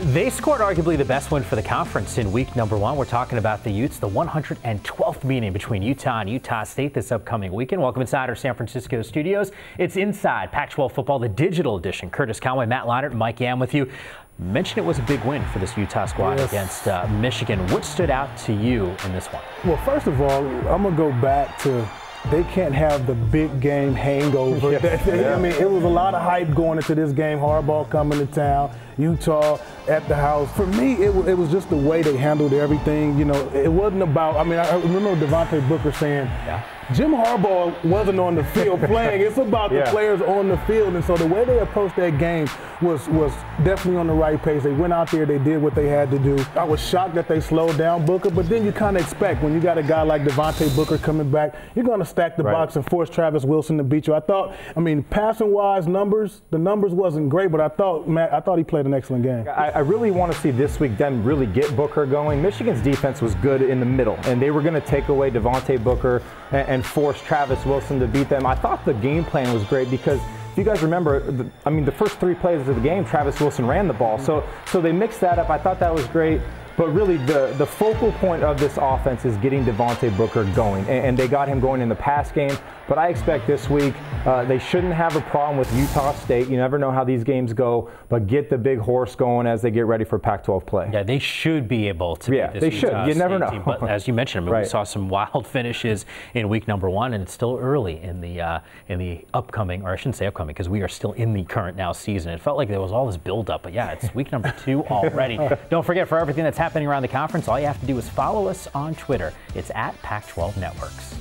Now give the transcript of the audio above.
They scored arguably the best win for the conference in week number one. We're talking about the Utes, the 112th meeting between Utah and Utah State this upcoming weekend. Welcome inside our San Francisco studios. It's Inside Pac-12 Football, the digital edition. Curtis Conway, Matt Leinart, Mike Yam with you. Mentioned it was a big win for this Utah squad yes. against uh, Michigan. What stood out to you in this one? Well, first of all, I'm going to go back to they can't have the big game hangover. Yeah. I mean, it was a lot of hype going into this game. Harbaugh coming to town, Utah at the house. For me, it, it was just the way they handled everything. You know, it wasn't about. I mean, I remember Devontae Booker saying. Yeah Jim Harbaugh wasn't on the field playing. It's about yeah. the players on the field. And so the way they approached that game was was definitely on the right pace. They went out there, they did what they had to do. I was shocked that they slowed down Booker, but then you kind of expect when you got a guy like Devontae Booker coming back, you're going to stack the right. box and force Travis Wilson to beat you. I thought, I mean, passing wise numbers, the numbers wasn't great, but I thought, Matt, I thought he played an excellent game. I, I really want to see this week them really get Booker going. Michigan's defense was good in the middle, and they were going to take away Devontae Booker and, and force Travis Wilson to beat them. I thought the game plan was great because if you guys remember, I mean, the first three plays of the game, Travis Wilson ran the ball. So, so they mixed that up. I thought that was great. But really, the, the focal point of this offense is getting Devontae Booker going. And, and, they got him going in the pass game. But I expect this week uh, they shouldn't have a problem with Utah State. You never know how these games go. But get the big horse going as they get ready for Pac 12 play. Yeah, they should be able to. Yeah, they should. You never know. Team. But as you mentioned, I mean, right. we saw some wild finishes in week number one, and it's still early in the, uh, in the upcoming, or I shouldn't say upcoming, because we are still in the current now season. It felt like there was all this buildup. But yeah, it's week number two already. Don't forget, for everything that's happening around the conference, all you have to do is follow us on Twitter. It's at Pac 12 Networks.